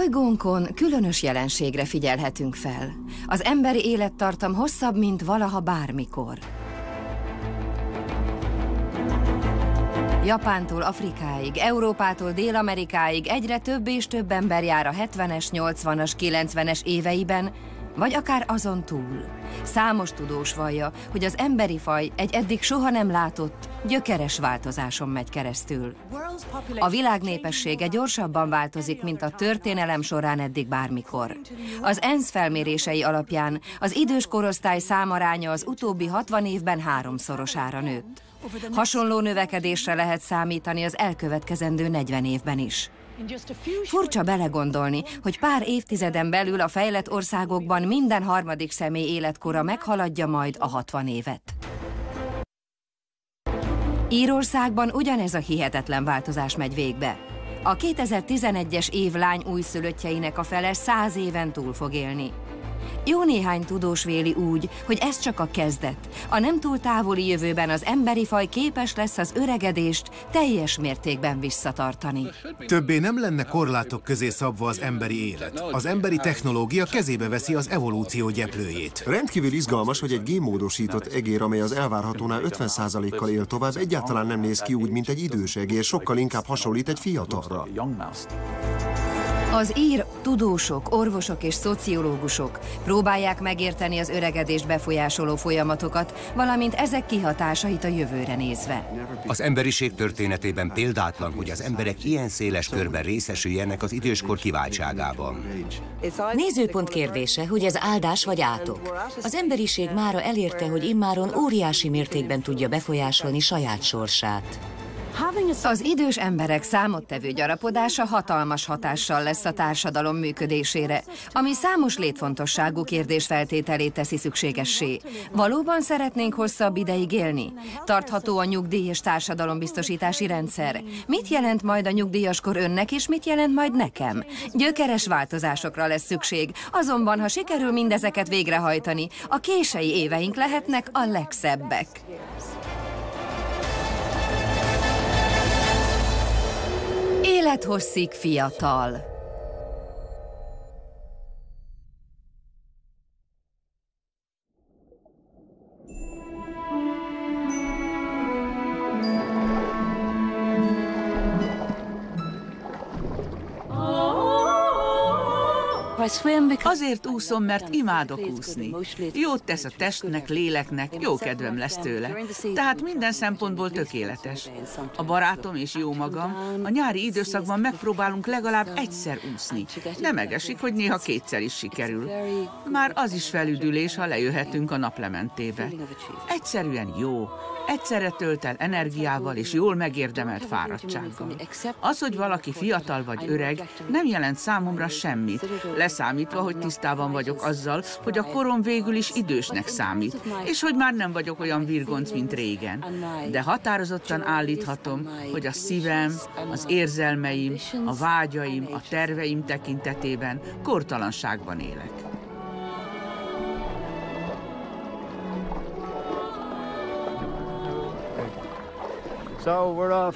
Bolygónkon különös jelenségre figyelhetünk fel. Az emberi élettartam hosszabb, mint valaha bármikor. Japántól Afrikáig, Európától Dél-Amerikáig egyre több és több ember jár a 70-es, 80-as, 90-es éveiben, vagy akár azon túl. Számos tudós vallja, hogy az emberi faj egy eddig soha nem látott, gyökeres változáson megy keresztül. A világ népessége gyorsabban változik, mint a történelem során eddig bármikor. Az ENSZ felmérései alapján az idős korosztály számaránya az utóbbi 60 évben háromszorosára nőtt. Hasonló növekedésre lehet számítani az elkövetkezendő 40 évben is. Furcsa belegondolni, hogy pár évtizeden belül a fejlett országokban minden harmadik személy életkora meghaladja majd a 60 évet. Írországban ugyanez a hihetetlen változás megy végbe. A 2011-es év lány újszülöttjeinek a fele száz éven túl fog élni. Jó néhány tudós véli úgy, hogy ez csak a kezdet. A nem túl távoli jövőben az emberi faj képes lesz az öregedést teljes mértékben visszatartani. Többé nem lenne korlátok közé szabva az emberi élet. Az emberi technológia kezébe veszi az evolúció gyeplőjét. Rendkívül izgalmas, hogy egy génmódosított egér, amely az elvárhatónál 50%-kal él tovább, egyáltalán nem néz ki úgy, mint egy idős egér, sokkal inkább hasonlít egy fiatalra. Az ír tudósok, orvosok és szociológusok próbálják megérteni az öregedést befolyásoló folyamatokat, valamint ezek kihatásait a jövőre nézve. Az emberiség történetében példátlan, hogy az emberek ilyen széles körben részesüljenek az időskor kiváltságában. Nézőpont kérdése, hogy ez áldás vagy átok. Az emberiség mára elérte, hogy immáron óriási mértékben tudja befolyásolni saját sorsát. Az idős emberek számottevő gyarapodása hatalmas hatással lesz a társadalom működésére, ami számos létfontosságú kérdés feltételét teszi szükségessé. Valóban szeretnénk hosszabb ideig élni? Tartható a nyugdíj és társadalombiztosítási rendszer? Mit jelent majd a nyugdíjaskor önnek, és mit jelent majd nekem? Gyökeres változásokra lesz szükség, azonban ha sikerül mindezeket végrehajtani, a kései éveink lehetnek a legszebbek. Élethosszig fiatal. Azért úszom, mert imádok úszni. Jót tesz a testnek, léleknek, jó kedvem lesz tőle. Tehát minden szempontból tökéletes. A barátom és jó magam a nyári időszakban megpróbálunk legalább egyszer úszni. Nem megesik, hogy néha kétszer is sikerül. Már az is felüdülés, ha lejöhetünk a naplementébe. Egyszerűen jó. Egyszerre tölt el energiával és jól megérdemelt fáradtsággal. Az, hogy valaki fiatal vagy öreg, nem jelent számomra semmit, leszámítva, hogy tisztában vagyok azzal, hogy a korom végül is idősnek számít, és hogy már nem vagyok olyan virgonc, mint régen. De határozottan állíthatom, hogy a szívem, az érzelmeim, a vágyaim, a terveim tekintetében kortalanságban élek.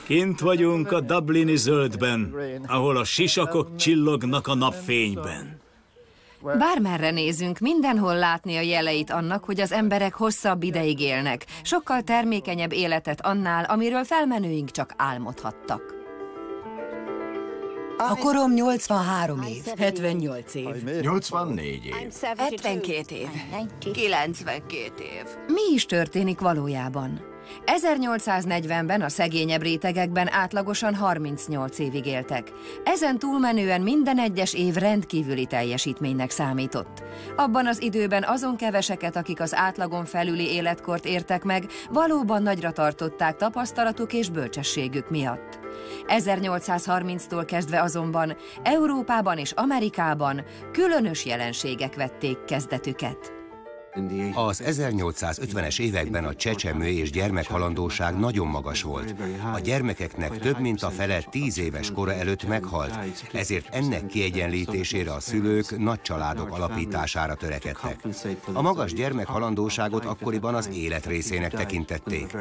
Kint vagyunk a Dublini zöldben, ahol a sisakok csillognak a napfényben. Bármerre nézünk, mindenhol látni a jeleit annak, hogy az emberek hosszabb ideig élnek, sokkal termékenyebb életet annál, amiről felmenőink csak álmodhattak. A korom 83 év. 78 év. 84 év. 72 év. 92 év. Mi is történik valójában? 1840-ben a szegényebb rétegekben átlagosan 38 évig éltek. Ezen túlmenően minden egyes év rendkívüli teljesítménynek számított. Abban az időben azon keveseket, akik az átlagon felüli életkort értek meg, valóban nagyra tartották tapasztalatuk és bölcsességük miatt. 1830-tól kezdve azonban Európában és Amerikában különös jelenségek vették kezdetüket. Az 1850-es években a csecsemő és gyermekhalandóság nagyon magas volt. A gyermekeknek több mint a fele tíz éves kora előtt meghalt, ezért ennek kiegyenlítésére a szülők nagy családok alapítására törekedtek. A magas gyermekhalandóságot akkoriban az élet részének tekintették.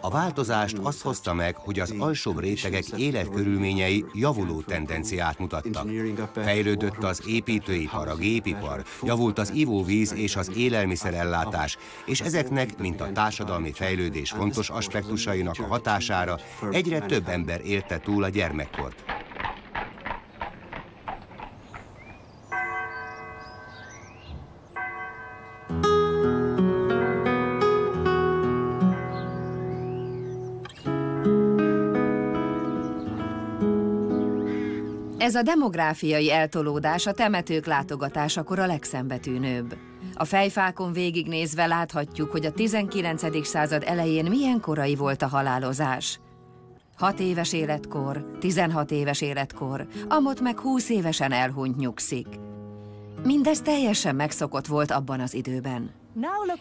A változást azt hozta meg, hogy az alsóbb rétegek életkörülményei javuló tendenciát mutattak. Fejlődött az építőipar, a gépipar, javult az ivóvíz és az élelmiszerellátás, és ezeknek, mint a társadalmi fejlődés fontos aspektusainak a hatására egyre több ember élte túl a gyermekkort. Ez a demográfiai eltolódás a temetők látogatásakor a legszembetűnőbb. A fejfákon végignézve láthatjuk, hogy a 19. század elején milyen korai volt a halálozás. 6 éves életkor, 16 éves életkor, amott meg 20 évesen elhunyt nyugszik. Mindez teljesen megszokott volt abban az időben.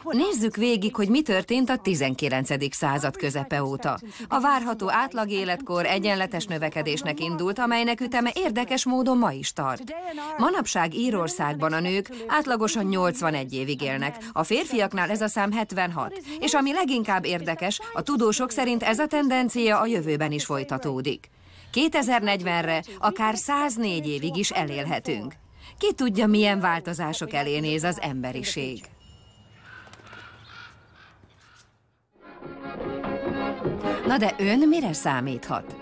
Nézzük végig, hogy mi történt a 19. század közepe óta. A várható átlag életkor egyenletes növekedésnek indult, amelynek üteme érdekes módon ma is tart. Manapság Írországban a nők átlagosan 81 évig élnek, a férfiaknál ez a szám 76, és ami leginkább érdekes, a tudósok szerint ez a tendencia a jövőben is folytatódik. 2040-re akár 104 évig is elélhetünk. Ki tudja, milyen változások elé néz az emberiség. Na de ön mire számíthat?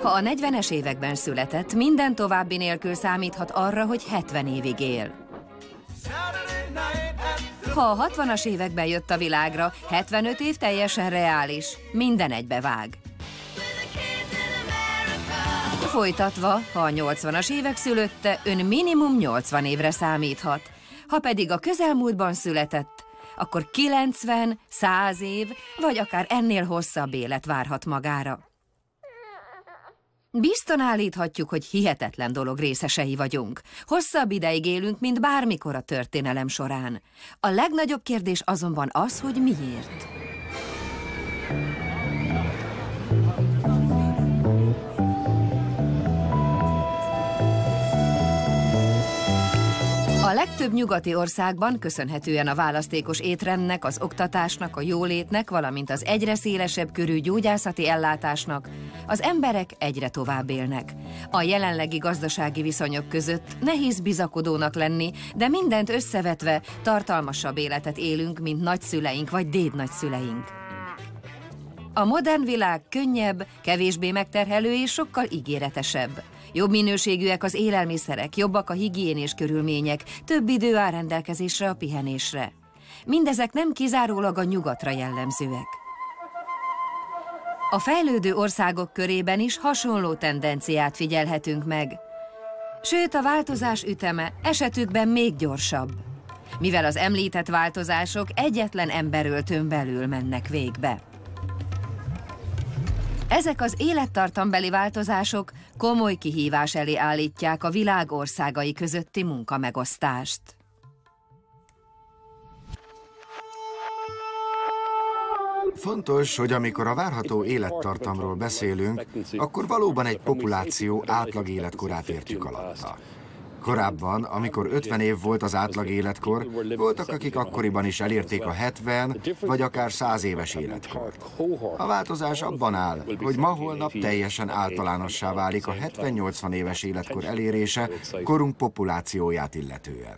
Ha a 40-es években született, minden további nélkül számíthat arra, hogy 70 évig él. Ha a 60-as években jött a világra, 75 év teljesen reális, minden egybevág. Folytatva, ha a 80-as évek szülötte, ön minimum 80 évre számíthat. Ha pedig a közelmúltban született, akkor 90, 100 év, vagy akár ennél hosszabb élet várhat magára. Bizton állíthatjuk, hogy hihetetlen dolog részesei vagyunk. Hosszabb ideig élünk, mint bármikor a történelem során. A legnagyobb kérdés azonban az, hogy miért. A legtöbb nyugati országban köszönhetően a választékos étrendnek, az oktatásnak, a jólétnek, valamint az egyre szélesebb körű gyógyászati ellátásnak az emberek egyre tovább élnek. A jelenlegi gazdasági viszonyok között nehéz bizakodónak lenni, de mindent összevetve tartalmasabb életet élünk, mint nagyszüleink vagy dédnagyszüleink. A modern világ könnyebb, kevésbé megterhelő és sokkal ígéretesebb. Jobb minőségűek az élelmiszerek, jobbak a higiénés körülmények, több idő áll rendelkezésre a pihenésre. Mindezek nem kizárólag a nyugatra jellemzőek. A fejlődő országok körében is hasonló tendenciát figyelhetünk meg. Sőt, a változás üteme esetükben még gyorsabb. Mivel az említett változások egyetlen emberöltön belül mennek végbe. Ezek az élettartambeli változások komoly kihívás elé állítják a világ országai közötti munkamegosztást. Fontos, hogy amikor a várható élettartamról beszélünk, akkor valóban egy populáció átlag életkorát értjük alatta. Korábban, amikor 50 év volt az átlag életkor, voltak, akik akkoriban is elérték a 70 vagy akár 100 éves életkort. A változás abban áll, hogy ma-holnap teljesen általánossá válik a 70-80 éves életkor elérése korunk populációját illetően.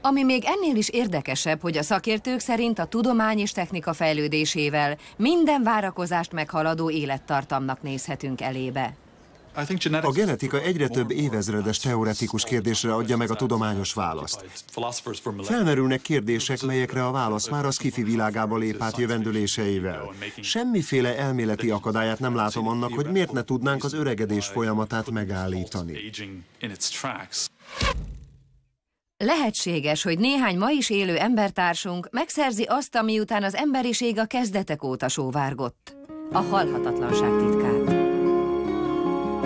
Ami még ennél is érdekesebb, hogy a szakértők szerint a tudomány és technika fejlődésével minden várakozást meghaladó élettartamnak nézhetünk elébe. A genetika egyre több évezredes teoretikus kérdésre adja meg a tudományos választ. Felmerülnek kérdések, melyekre a válasz már a skifi világába lép át jövendőléseivel. Semmiféle elméleti akadályát nem látom annak, hogy miért ne tudnánk az öregedés folyamatát megállítani. Lehetséges, hogy néhány ma is élő embertársunk megszerzi azt, ami után az emberiség a kezdetek óta sóvárgott. A halhatatlanság titkát.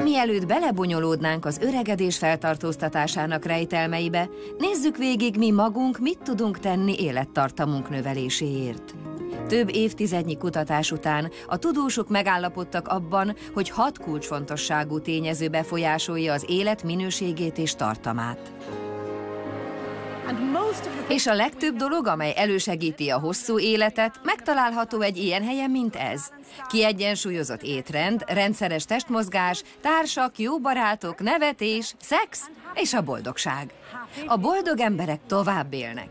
Mielőtt belebonyolódnánk az öregedés feltartóztatásának rejtelmeibe, nézzük végig, mi magunk mit tudunk tenni élettartamunk növeléséért. Több évtizednyi kutatás után a tudósok megállapodtak abban, hogy hat kulcsfontosságú tényező befolyásolja az élet minőségét és tartamát. És a legtöbb dolog, amely elősegíti a hosszú életet, megtalálható egy ilyen helyen, mint ez. Kiegyensúlyozott étrend, rendszeres testmozgás, társak, jó barátok, nevetés, szex és a boldogság. A boldog emberek tovább élnek.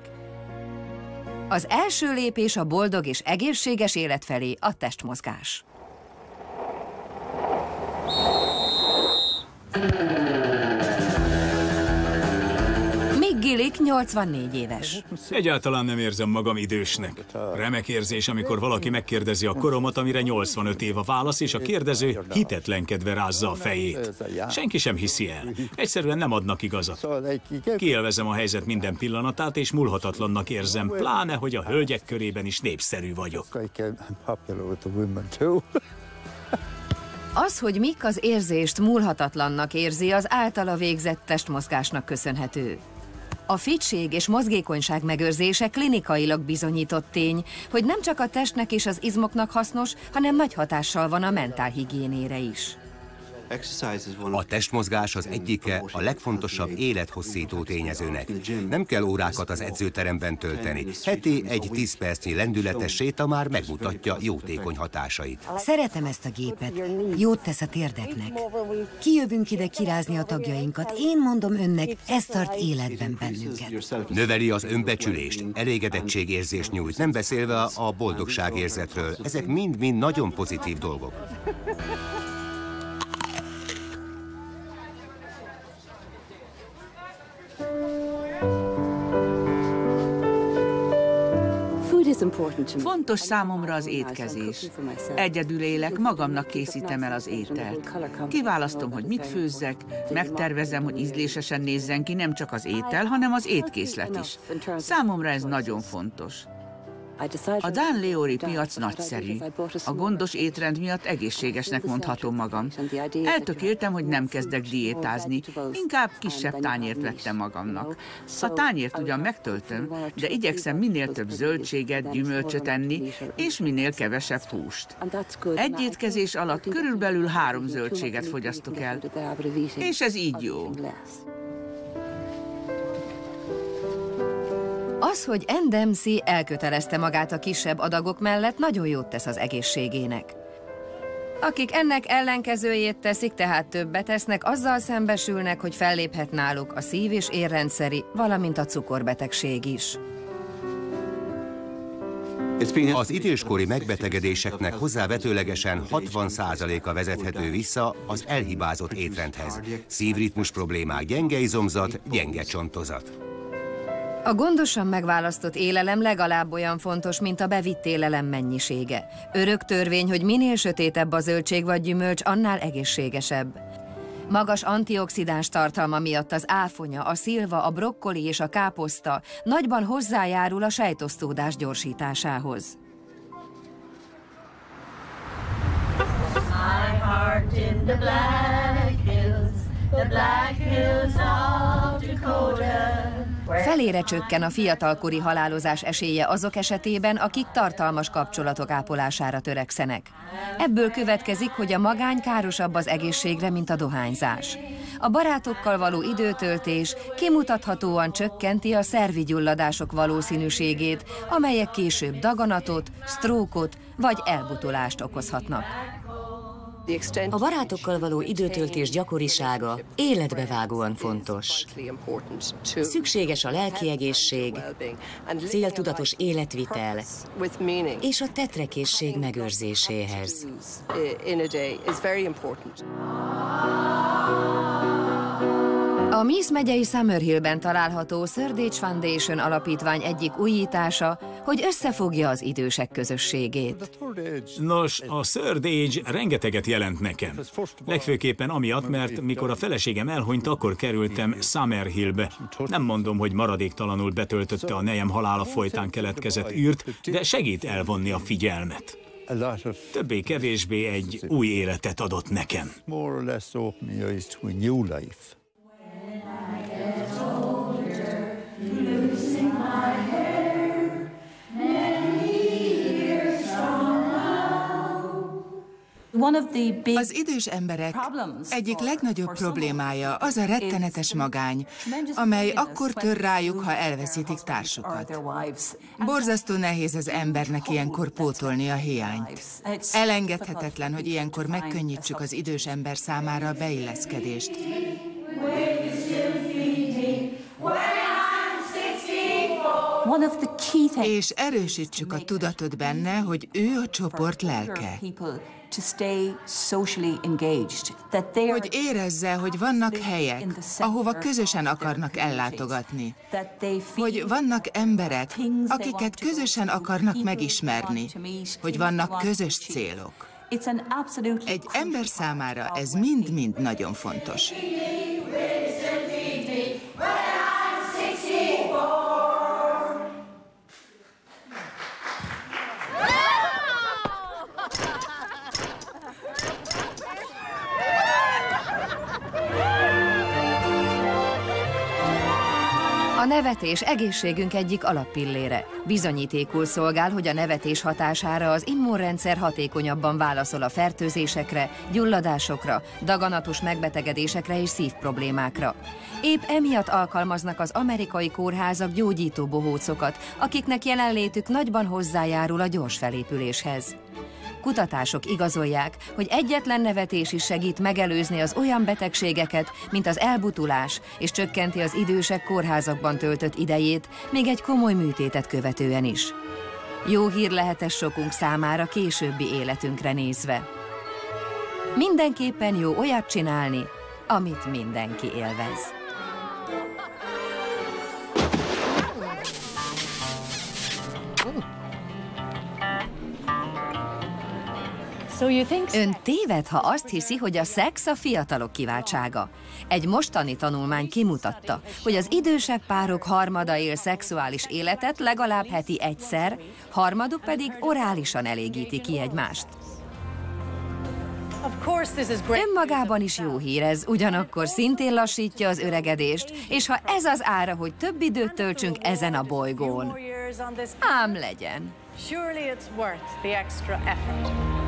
Az első lépés a boldog és egészséges élet felé a testmozgás. Gillik 84 éves. Egyáltalán nem érzem magam idősnek. Remek érzés, amikor valaki megkérdezi a koromat, amire 85 év a válasz, és a kérdező hitetlenkedve rázza a fejét. Senki sem hiszi el. Egyszerűen nem adnak igazat. Kielvezem a helyzet minden pillanatát, és múlhatatlannak érzem, pláne, hogy a hölgyek körében is népszerű vagyok. Az, hogy Mik az érzést múlhatatlannak érzi, az általa végzett testmozgásnak köszönhető. A fitség és mozgékonyság megőrzése klinikailag bizonyított tény, hogy nem csak a testnek és az izmoknak hasznos, hanem nagy hatással van a mentálhigiénére is. A testmozgás az egyike a legfontosabb élethosszító tényezőnek. Nem kell órákat az edzőteremben tölteni. Heti egy 10 percnyi lendületes séta már megmutatja jótékony hatásait. Szeretem ezt a gépet. Jót tesz a térdeknek. Kijövünk ide kirázni a tagjainkat. Én mondom önnek, ez tart életben bennünket. Növeli az önbecsülést, elégedettségérzést nyújt, nem beszélve a boldogságérzetről. Ezek mind-mind nagyon pozitív dolgok. Fontos számomra az étkezés. Egyedül élek, magamnak készítem el az ételt. Kiválasztom, hogy mit főzzek, megtervezem, hogy ízlésesen nézzen ki nem csak az étel, hanem az étkészlet is. Számomra ez nagyon fontos. A Dán Leori piac nagyszerű. A gondos étrend miatt egészségesnek mondhatom magam. Eltökéltem, hogy nem kezdek diétázni, inkább kisebb tányért vettem magamnak. A tányért ugyan megtöltöm, de igyekszem minél több zöldséget, gyümölcsöt enni, és minél kevesebb húst. Egy étkezés alatt körülbelül három zöldséget fogyasztok el, és ez így jó. Az, hogy Endemsi elkötelezte magát a kisebb adagok mellett, nagyon jót tesz az egészségének. Akik ennek ellenkezőjét teszik, tehát többet tesznek, azzal szembesülnek, hogy felléphet náluk a szív- és érrendszeri, valamint a cukorbetegség is. Az időskori megbetegedéseknek hozzávetőlegesen 60%-a vezethető vissza az elhibázott étrendhez. Szívritmus problémák, gyenge izomzat, gyenge csontozat. A gondosan megválasztott élelem legalább olyan fontos, mint a bevitt élelem mennyisége. Örök törvény, hogy minél sötétebb a zöldség vagy gyümölcs, annál egészségesebb. Magas antioxidáns tartalma miatt az áfonya, a szilva, a brokkoli és a káposzta nagyban hozzájárul a sejtosztódás gyorsításához. My heart in the Black Hills, the Black Hills of Dakota. Felére csökken a fiatalkori halálozás esélye azok esetében, akik tartalmas kapcsolatok ápolására törekszenek. Ebből következik, hogy a magány károsabb az egészségre, mint a dohányzás. A barátokkal való időtöltés kimutathatóan csökkenti a szervi gyulladások valószínűségét, amelyek később daganatot, sztrókot vagy elbutulást okozhatnak. A barátokkal való időtöltés gyakorisága életbevágóan fontos. Szükséges a lelki egészség, céltudatos életvitel és a tetrekészség megőrzéséhez. A Miss megyei Summerhillben található Surdage Foundation alapítvány egyik újítása, hogy összefogja az idősek közösségét. Nos, a Surdage rengeteget jelent nekem. Legfőképpen amiatt, mert mikor a feleségem elhunyt, akkor kerültem Summerhillbe. Nem mondom, hogy maradéktalanul betöltötte a nejem halála folytán keletkezett űrt, de segít elvonni a figyelmet. többé-kevésbé egy új életet adott nekem. Az idős emberek egyik legnagyobb problémája az a rettenetes magány, amely akkor tör rájuk, ha elveszítik társukat. Borzasztó nehéz az embernek ilyenkor pótolni a hiányt. Elengedhetetlen, hogy ilyenkor megkönnyítsük az idős ember számára a beilleszkedést. És erősítsük a tudatot benne, hogy ő a csoport lelke. Hogy érezze, hogy vannak helyek, ahova közösen akarnak ellátogatni. Hogy vannak emberek, akiket közösen akarnak megismerni. Hogy vannak közös célok. Egy ember számára ez mind-mind nagyon fontos. A nevetés egészségünk egyik alappillére. Bizonyítékul szolgál, hogy a nevetés hatására az immunrendszer hatékonyabban válaszol a fertőzésekre, gyulladásokra, daganatos megbetegedésekre és szívproblémákra. Épp emiatt alkalmaznak az amerikai kórházak gyógyító bohócokat, akiknek jelenlétük nagyban hozzájárul a gyors felépüléshez. Kutatások igazolják, hogy egyetlen nevetés is segít megelőzni az olyan betegségeket, mint az elbutulás, és csökkenti az idősek kórházakban töltött idejét, még egy komoly műtétet követően is. Jó hír lehet ez sokunk számára későbbi életünkre nézve. Mindenképpen jó olyat csinálni, amit mindenki élvez. Ön téved, ha azt hiszi, hogy a szex a fiatalok kiváltsága. Egy mostani tanulmány kimutatta, hogy az idősebb párok harmada él szexuális életet legalább heti egyszer, harmaduk pedig orálisan elégíti ki egymást. Önmagában is jó hír ez, ugyanakkor szintén lassítja az öregedést, és ha ez az ára, hogy több időt töltsünk ezen a bolygón, ám legyen. Surely it's worth the extra effort.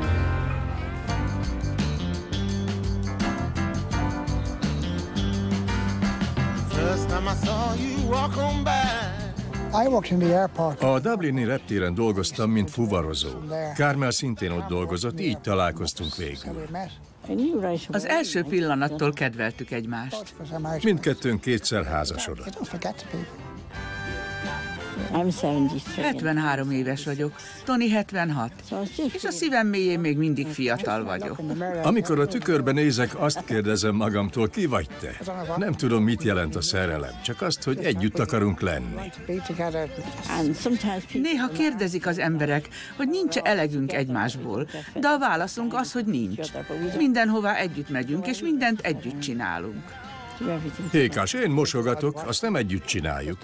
A Dublini reptéren dolgoztam, mint fuvarozó. Kármel szintén ott dolgozott, így találkoztunk végül. Az első pillanattól kedveltük egymást. Mindkettőnk kétszer házasodott. 73 éves vagyok, Tony 76, és a szívem mélyén még mindig fiatal vagyok. Amikor a tükörben nézek, azt kérdezem magamtól, ki vagy te? Nem tudom, mit jelent a szerelem, csak azt, hogy együtt akarunk lenni. Néha kérdezik az emberek, hogy nincs -e elegünk egymásból, de a válaszunk az, hogy nincs. Mindenhová együtt megyünk, és mindent együtt csinálunk. Hékás, én mosogatok, azt nem együtt csináljuk.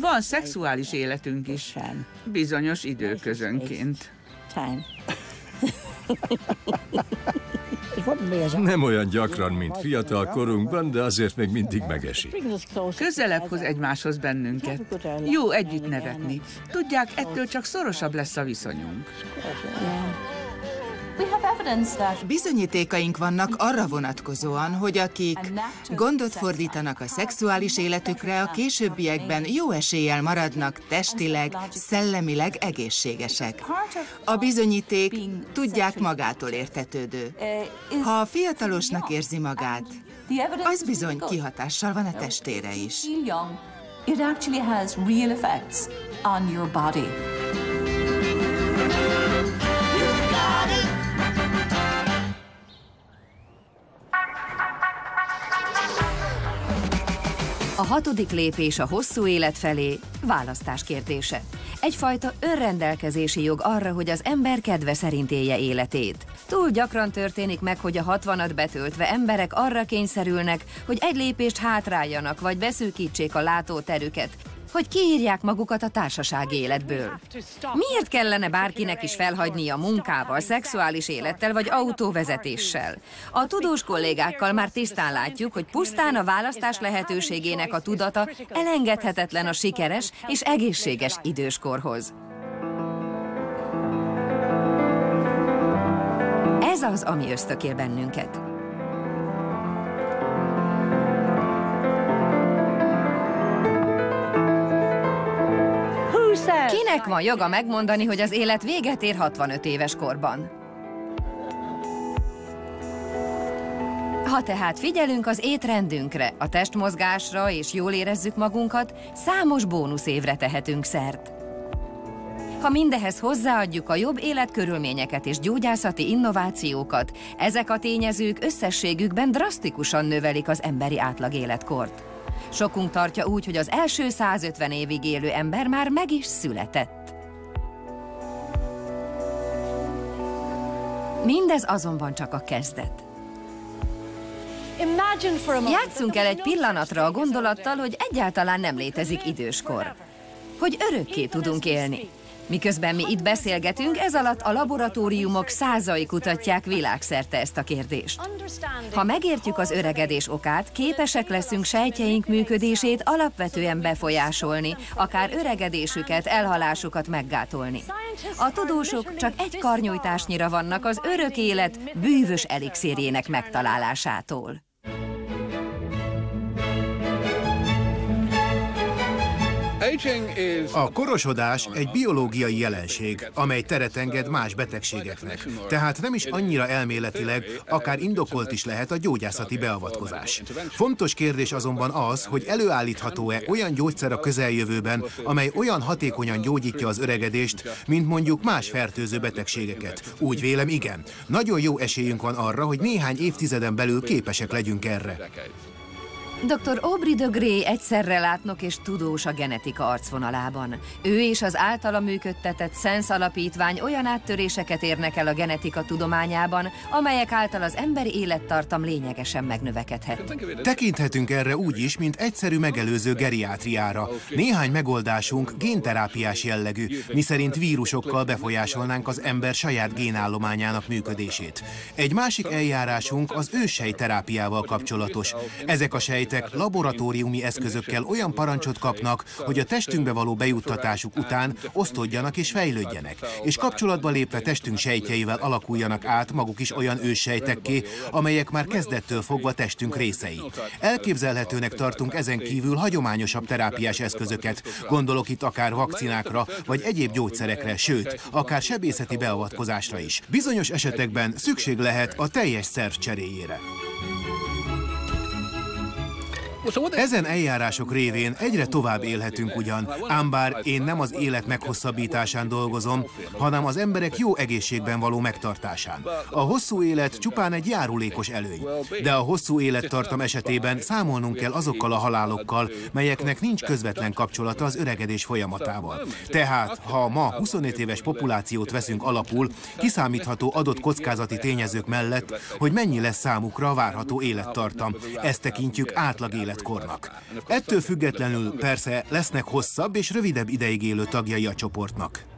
Van szexuális életünk is. Bizonyos időközönként. Nem olyan gyakran, mint fiatal korunkban, de azért még mindig megesik. Közelebb hoz egymáshoz bennünket. Jó együtt nevetni. Tudják, ettől csak szorosabb lesz a viszonyunk. Bizonyítékaink vannak arra vonatkozóan, hogy akik gondot fordítanak a szexuális életükre, a későbbiekben jó eséllyel maradnak testileg, szellemileg egészségesek. A bizonyíték tudják magától értetődő. Ha a fiatalosnak érzi magát, az bizony kihatással van a testére is. It actually has real effects on your body. A hatodik lépés a hosszú élet felé választás kérdése. Egyfajta önrendelkezési jog arra, hogy az ember kedve szerint élje életét. Túl gyakran történik meg, hogy a hatvanat betöltve emberek arra kényszerülnek, hogy egy lépést hátráljanak, vagy beszűkítsék a látóterüket, hogy kiírják magukat a társasági életből. Miért kellene bárkinek is felhagyni a munkával, szexuális élettel vagy autóvezetéssel? A tudós kollégákkal már tisztán látjuk, hogy pusztán a választás lehetőségének a tudata elengedhetetlen a sikeres és egészséges időskorhoz. Ez az, ami ösztökél bennünket. Kinek van joga megmondani, hogy az élet véget ér 65 éves korban? Ha tehát figyelünk az étrendünkre, a testmozgásra és jól érezzük magunkat, számos bónusz évre tehetünk szert. Ha mindehez hozzáadjuk a jobb életkörülményeket és gyógyászati innovációkat, ezek a tényezők összességükben drasztikusan növelik az emberi átlag életkort. Sokunk tartja úgy, hogy az első 150 évig élő ember már meg is született. Mindez azonban csak a kezdet. Játszunk el egy pillanatra a gondolattal, hogy egyáltalán nem létezik időskor. Hogy örökké tudunk élni. Miközben mi itt beszélgetünk, ez alatt a laboratóriumok százai kutatják világszerte ezt a kérdést. Ha megértjük az öregedés okát, képesek leszünk sejtjeink működését alapvetően befolyásolni, akár öregedésüket, elhalásukat meggátolni. A tudósok csak egy karnyújtásnyira vannak az örök élet bűvös elixérjének megtalálásától. A korosodás egy biológiai jelenség, amely teret enged más betegségeknek. Tehát nem is annyira elméletileg, akár indokolt is lehet a gyógyászati beavatkozás. Fontos kérdés azonban az, hogy előállítható-e olyan gyógyszer a közeljövőben, amely olyan hatékonyan gyógyítja az öregedést, mint mondjuk más fertőző betegségeket. Úgy vélem, igen. Nagyon jó esélyünk van arra, hogy néhány évtizeden belül képesek legyünk erre. Dr. Aubrey de Grey egyszerre látnok és tudós a genetika arcvonalában. Ő és az általa működtetett Sense alapítvány olyan áttöréseket érnek el a genetika tudományában, amelyek által az emberi élettartam lényegesen megnövekedhet. Tekinthetünk erre úgy is, mint egyszerű megelőző geriátriára. Néhány megoldásunk génterápiás jellegű, miszerint vírusokkal befolyásolnánk az ember saját génállományának működését. Egy másik eljárásunk az őssejterápiával kapcsolatos. Ezek a sejt sejtek laboratóriumi eszközökkel olyan parancsot kapnak, hogy a testünkbe való bejuttatásuk után osztódjanak és fejlődjenek, és kapcsolatba lépve testünk sejtjeivel alakuljanak át maguk is olyan őssejtekké, amelyek már kezdettől fogva testünk részei. Elképzelhetőnek tartunk ezen kívül hagyományosabb terápiás eszközöket, gondolok itt akár vakcinákra, vagy egyéb gyógyszerekre, sőt, akár sebészeti beavatkozásra is. Bizonyos esetekben szükség lehet a teljes szerv cseréjére. Ezen eljárások révén egyre tovább élhetünk ugyan, ám bár én nem az élet meghosszabbításán dolgozom, hanem az emberek jó egészségben való megtartásán. A hosszú élet csupán egy járulékos előny, de a hosszú élettartam esetében számolnunk kell azokkal a halálokkal, melyeknek nincs közvetlen kapcsolata az öregedés folyamatával. Tehát, ha ma 25 éves populációt veszünk alapul, kiszámítható adott kockázati tényezők mellett, hogy mennyi lesz számukra a várható élettartam. Ezt tekintjük átlag élet életkornak. Ettől függetlenül persze lesznek hosszabb és rövidebb ideig élő tagjai a csoportnak.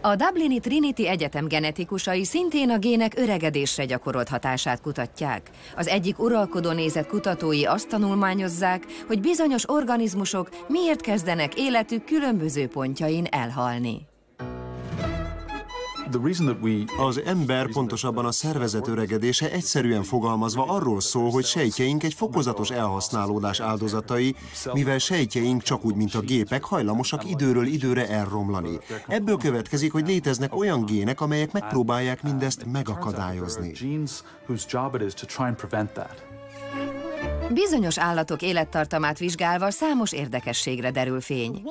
A Dublini Trinity Egyetem genetikusai szintén a gének öregedésre gyakorolt hatását kutatják. Az egyik uralkodó nézet kutatói azt tanulmányozzák, hogy bizonyos organizmusok miért kezdenek életük különböző pontjain elhalni. Az ember, pontosabban a szervezet öregedése egyszerűen fogalmazva arról szól, hogy sejtjeink egy fokozatos elhasználódás áldozatai, mivel sejtjeink csak úgy, mint a gépek, hajlamosak időről időre elromlani. Ebből következik, hogy léteznek olyan gének, amelyek megpróbálják mindezt megakadályozni. Bizonyos állatok élettartamát vizsgálva számos érdekességre derül fény.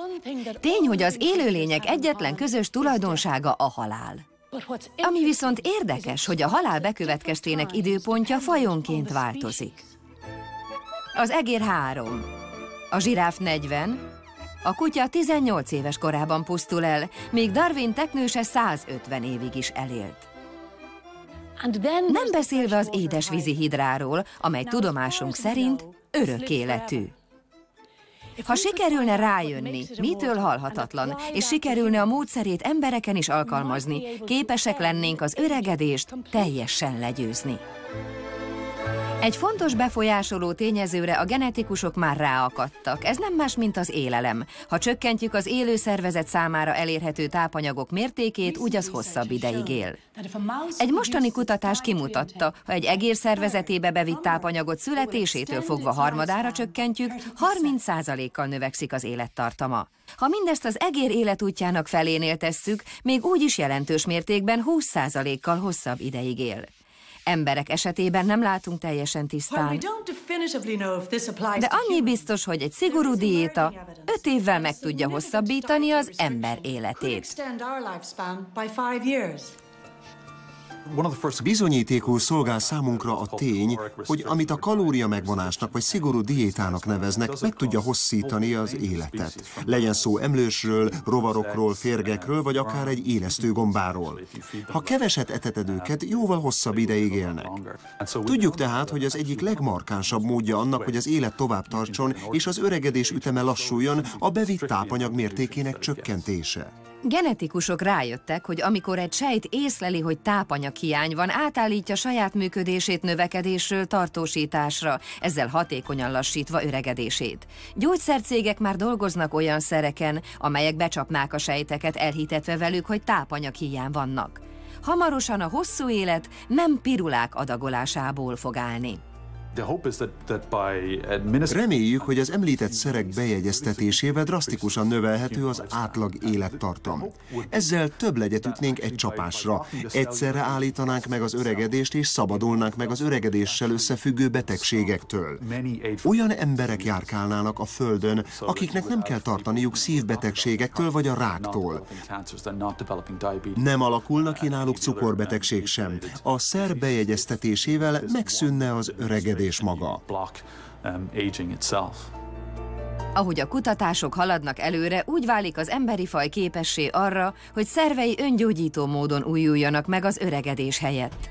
Tény, hogy az élőlények egyetlen közös tulajdonsága a halál. Ami viszont érdekes, hogy a halál bekövetkeztének időpontja fajonként változik. Az egér három, a zsiráf 40, a kutya 18 éves korában pusztul el, míg Darwin teknőse 150 évig is elélt. Nem beszélve az édesvízi hidráról, amely tudomásunk szerint örök életű. Ha sikerülne rájönni, mitől halhatatlan, és sikerülne a módszerét embereken is alkalmazni, képesek lennénk az öregedést teljesen legyőzni. Egy fontos befolyásoló tényezőre a genetikusok már ráakadtak. Ez nem más, mint az élelem. Ha csökkentjük az élő szervezet számára elérhető tápanyagok mértékét, úgy az hosszabb ideig él. Egy mostani kutatás kimutatta, ha egy egér szervezetébe bevitt tápanyagot születésétől fogva harmadára csökkentjük, 30%-kal növekszik az élettartama. Ha mindezt az egér életútjának felénél tesszük, még úgy is jelentős mértékben 20%-kal hosszabb ideig él. Emberek esetében nem látunk teljesen tisztán. De annyi biztos, hogy egy szigorú diéta öt évvel meg tudja hosszabbítani az ember életét. Bizonyítékul szolgál számunkra a tény, hogy amit a kalória megvonásnak vagy szigorú diétának neveznek, meg tudja hosszítani az életet. Legyen szó emlősről, rovarokról, férgekről, vagy akár egy élesztő gombáról. Ha keveset eteted őket, jóval hosszabb ideig élnek. Tudjuk tehát, hogy az egyik legmarkánsabb módja annak, hogy az élet tovább tartson, és az öregedés üteme lassuljon, a bevitt tápanyag mértékének csökkentése. Genetikusok rájöttek, hogy amikor egy sejt észleli, hogy tápanyaghiány van, átállítja saját működését növekedésről tartósításra, ezzel hatékonyan lassítva öregedését. Gyógyszercégek már dolgoznak olyan szereken, amelyek becsapnák a sejteket, elhitetve velük, hogy tápanyaghiány vannak. Hamarosan a hosszú élet nem pirulák adagolásából fog állni. Reméljük, hogy az említett szerek bejegyeztetésével drasztikusan növelhető az átlag élettartam. Ezzel több legyet ütnénk egy csapásra. Egyszerre állítanánk meg az öregedést, és szabadulnánk meg az öregedéssel összefüggő betegségektől. Olyan emberek járkálnának a Földön, akiknek nem kell tartaniuk szívbetegségektől vagy a ráktól. Nem alakulna ki náluk cukorbetegség sem. A szer bejegyeztetésével megszűnne az öregedés öregedés maga. Um, Ahogy a kutatások haladnak előre, úgy válik az emberi faj képessé arra, hogy szervei öngyógyító módon újuljanak meg az öregedés helyett.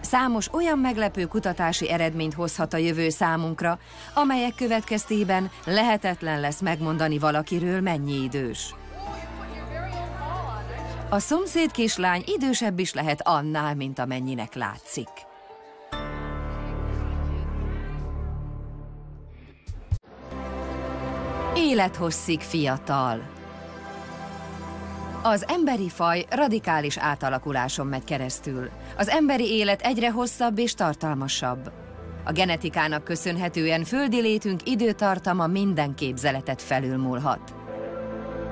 Számos olyan meglepő kutatási eredményt hozhat a jövő számunkra, amelyek következtében lehetetlen lesz megmondani valakiről mennyi idős. A szomszéd kislány idősebb is lehet annál, mint amennyinek látszik. Élethosszig fiatal. Az emberi faj radikális átalakuláson megy keresztül. Az emberi élet egyre hosszabb és tartalmasabb. A genetikának köszönhetően földi létünk időtartama minden képzeletet felülmúlhat.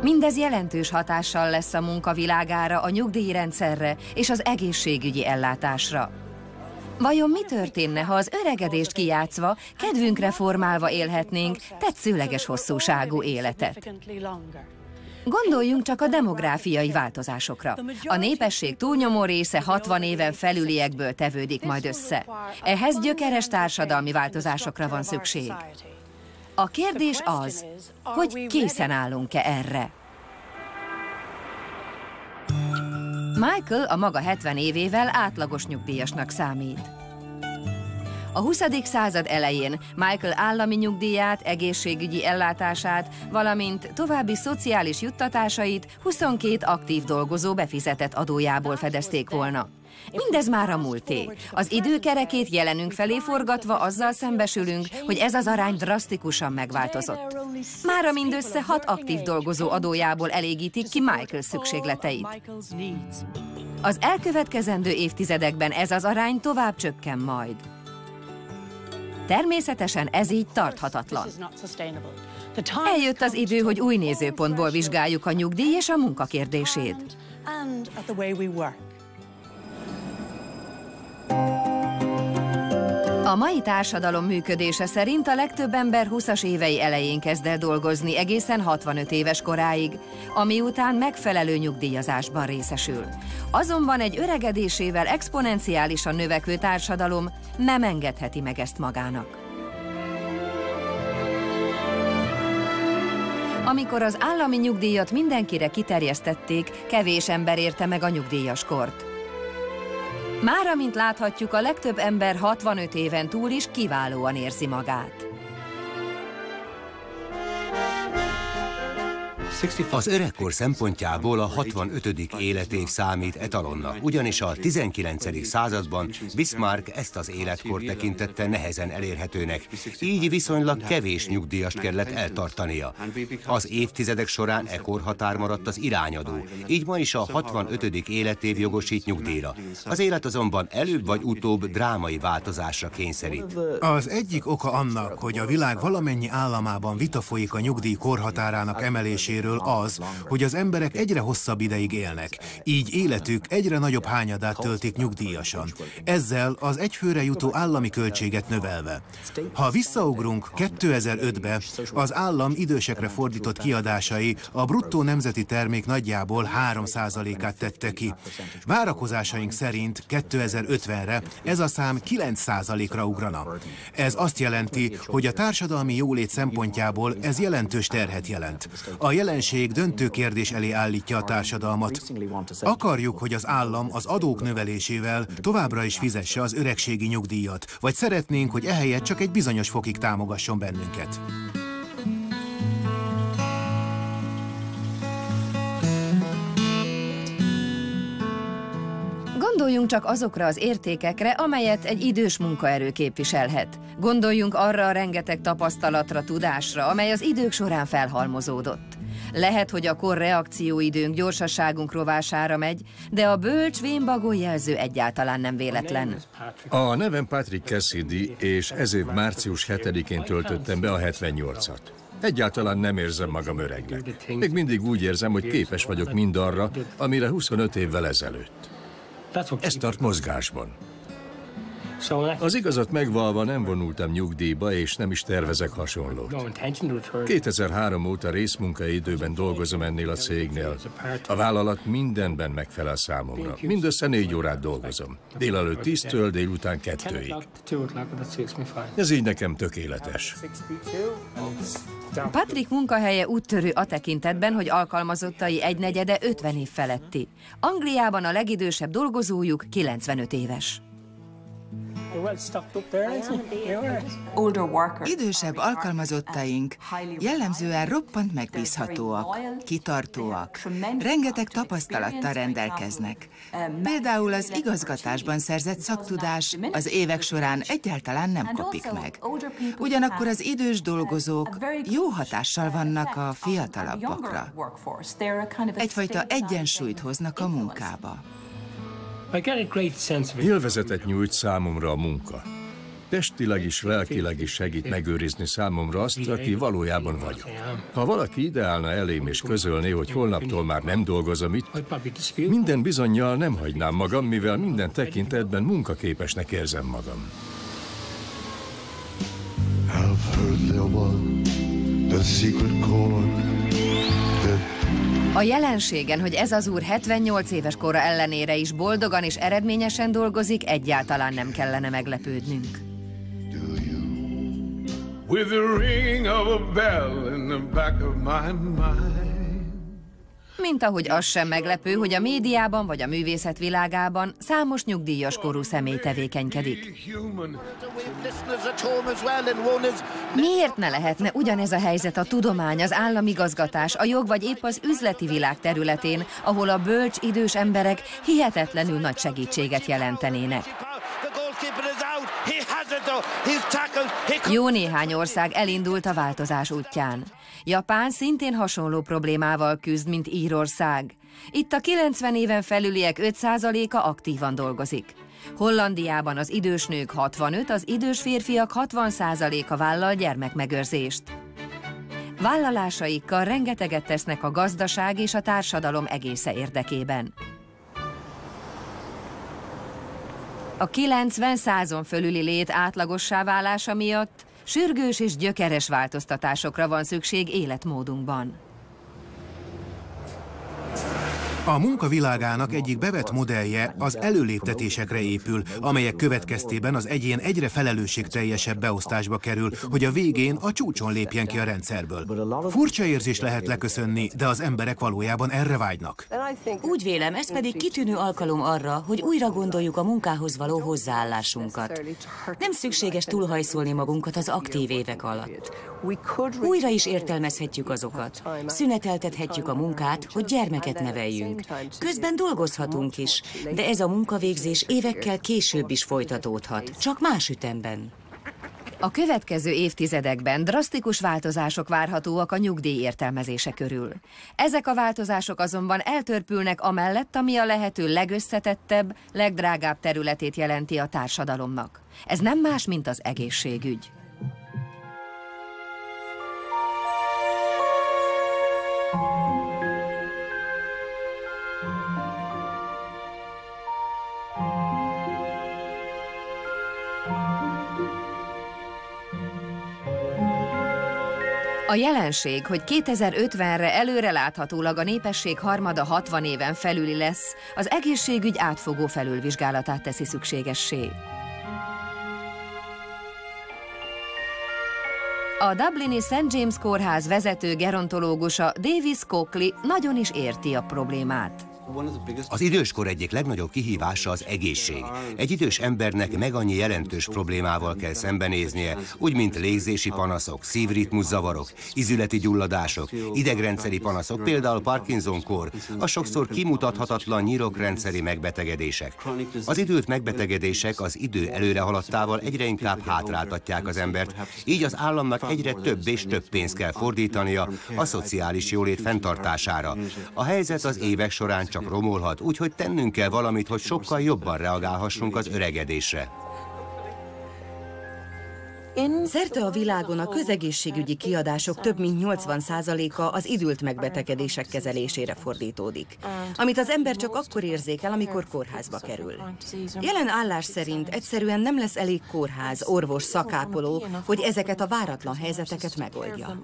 Mindez jelentős hatással lesz a munkavilágára, a nyugdíjrendszerre és az egészségügyi ellátásra. Vajon mi történne, ha az öregedést kijátszva, kedvünkre formálva élhetnénk tetszőleges hosszúságú életet? Gondoljunk csak a demográfiai változásokra. A népesség túlnyomó része 60 éven felüliekből tevődik majd össze. Ehhez gyökeres társadalmi változásokra van szükség. A kérdés az, hogy készen állunk-e erre. Michael a maga 70 évével átlagos nyugdíjasnak számít. A 20. század elején Michael állami nyugdíját, egészségügyi ellátását, valamint további szociális juttatásait 22 aktív dolgozó befizetett adójából fedezték volna. Mindez már a múlté. Az időkerekét jelenünk felé forgatva azzal szembesülünk, hogy ez az arány drasztikusan megváltozott. Mára mindössze hat aktív dolgozó adójából elégítik ki Michael szükségleteit. Az elkövetkezendő évtizedekben ez az arány tovább csökken majd. Természetesen ez így tarthatatlan. Eljött az idő, hogy új nézőpontból vizsgáljuk a nyugdíj és a munka kérdését. A mai társadalom működése szerint a legtöbb ember 20-as évei elején kezd el dolgozni egészen 65 éves koráig, ami után megfelelő nyugdíjazásban részesül. Azonban egy öregedésével exponenciálisan növekvő társadalom nem engedheti meg ezt magának. Amikor az állami nyugdíjat mindenkire kiterjesztették, kevés ember érte meg a nyugdíjas kort. Már amint láthatjuk, a legtöbb ember 65 éven túl is kiválóan érzi magát. Az öregkor szempontjából a 65. életév számít etalonnak, ugyanis a 19. században Bismarck ezt az életkor tekintette nehezen elérhetőnek, így viszonylag kevés nyugdíjast kellett eltartania. Az évtizedek során e korhatár maradt az irányadó, így ma is a 65. életév jogosít nyugdíjra. Az élet azonban előbb vagy utóbb drámai változásra kényszerít. Az egyik oka annak, hogy a világ valamennyi államában vita folyik a nyugdíj korhatárának emeléséről az, hogy az emberek egyre hosszabb ideig élnek, így életük egyre nagyobb hányadát töltik nyugdíjasan. Ezzel az egyfőre jutó állami költséget növelve. Ha visszaugrunk 2005-be, az állam idősekre fordított kiadásai a bruttó nemzeti termék nagyjából 3%-át tette ki. Várakozásaink szerint 2050-re ez a szám 9%-ra ugrana. Ez azt jelenti, hogy a társadalmi jólét szempontjából ez jelentős terhet jelent. A jelenség döntő kérdés elé állítja a társadalmat. Akarjuk, hogy az állam az adók növelésével továbbra is fizesse az öregségi nyugdíjat, vagy szeretnénk, hogy ehelyett csak egy bizonyos fokig támogasson bennünket. Gondoljunk csak azokra az értékekre, amelyet egy idős munkaerő képviselhet. Gondoljunk arra a rengeteg tapasztalatra, tudásra, amely az idők során felhalmozódott. Lehet, hogy a kor reakcióidőnk gyorsaságunk rovására megy, de a bölcs vénbagó jelző egyáltalán nem véletlen. A nevem Patrick Cassidy, és ez év március 7-én töltöttem be a 78-at. Egyáltalán nem érzem magam öregnek. Még mindig úgy érzem, hogy képes vagyok mindarra, amire 25 évvel ezelőtt. Ez tart mozgásban. Az igazat megvalva nem vonultam nyugdíjba, és nem is tervezek hasonlót. 2003 óta részmunkaidőben dolgozom ennél a cégnél. A vállalat mindenben megfelel számomra. Mindössze négy órát dolgozom. Délelőtt 10-től délután 2-ig. Ez így nekem tökéletes. Patrick munkahelye úttörő a tekintetben, hogy alkalmazottai egynegyede 50 év feletti. Angliában a legidősebb dolgozójuk 95 éves. Idősebb alkalmazottaink. jellemzően roppant megbízhatóak, kitartóak, rengeteg tapasztalattal rendelkeznek. Például az igazgatásban szerzett szaktudás az évek során egyáltalán nem kopik meg. Ugyanakkor az idős dolgozók jó hatással vannak a fiatalabbakra. Egyfajta egyensúlyt hoznak a munkába. Élvezetet nyújt számomra a munka. Testileg is, lelkileg is segít megőrizni számomra azt, aki valójában vagyok. Ha valaki ideálna elém és közölné, hogy holnaptól már nem dolgozom itt, minden bizonyal nem hagynám magam, mivel minden tekintetben munkaképesnek érzem magam. I've heard there was the secret chord a jelenségen, hogy ez az úr 78 éves kora ellenére is boldogan és eredményesen dolgozik, egyáltalán nem kellene meglepődnünk. With the ring of a bell in the back of my mind mint ahogy az sem meglepő, hogy a médiában vagy a művészet világában számos nyugdíjas korú személy tevékenykedik. Miért ne lehetne ugyanez a helyzet a tudomány, az államigazgatás, a jog vagy épp az üzleti világ területén, ahol a bölcs idős emberek hihetetlenül nagy segítséget jelentenének? Jó néhány ország elindult a változás útján. Japán szintén hasonló problémával küzd, mint Írország. Itt a 90 éven felüliek 5%-a aktívan dolgozik. Hollandiában az idős nők 65, az idős férfiak 60%-a vállal gyermekmegőrzést. Vállalásaikkal rengeteget tesznek a gazdaság és a társadalom egésze érdekében. A 90 százon fölüli lét átlagossá válása miatt Sürgős és gyökeres változtatásokra van szükség életmódunkban. A munkavilágának egyik bevett modellje az előléptetésekre épül, amelyek következtében az egyén egyre felelősségteljesebb beosztásba kerül, hogy a végén a csúcson lépjen ki a rendszerből. Furcsa érzés lehet leköszönni, de az emberek valójában erre vágynak. Úgy vélem, ez pedig kitűnő alkalom arra, hogy újra gondoljuk a munkához való hozzáállásunkat. Nem szükséges túlhajszolni magunkat az aktív évek alatt. Újra is értelmezhetjük azokat. Szüneteltethetjük a munkát, hogy gyermeket neveljünk. Közben dolgozhatunk is, de ez a munkavégzés évekkel később is folytatódhat, csak más ütemben. A következő évtizedekben drasztikus változások várhatóak a nyugdíj értelmezése körül. Ezek a változások azonban eltörpülnek amellett, ami a lehető legösszetettebb, legdrágább területét jelenti a társadalomnak. Ez nem más, mint az egészségügy. A jelenség, hogy 2050-re előreláthatólag a népesség harmada 60 éven felüli lesz, az egészségügy átfogó felülvizsgálatát teszi szükségessé. A Dublini St. James kórház vezető gerontológusa Davis Coakley nagyon is érti a problémát. Az időskor egyik legnagyobb kihívása az egészség. Egy idős embernek meg annyi jelentős problémával kell szembenéznie, úgy mint légzési panaszok, szívritmuszavarok, izületi gyulladások, idegrendszeri panaszok, például Parkinson-kor, a sokszor kimutathatatlan nyirokrendszeri megbetegedések. Az időt megbetegedések az idő előre haladtával egyre inkább hátráltatják az embert, így az államnak egyre több és több pénzt kell fordítania a szociális jólét fenntartására. A helyzet az évek során csak csak romolhat, úgyhogy tennünk kell valamit, hogy sokkal jobban reagálhassunk az öregedésre. Szerte a világon a közegészségügyi kiadások több mint 80%-a az idült megbetegedések kezelésére fordítódik, amit az ember csak akkor érzékel, amikor kórházba kerül. Jelen állás szerint egyszerűen nem lesz elég kórház, orvos, szakápoló, hogy ezeket a váratlan helyzeteket megoldja.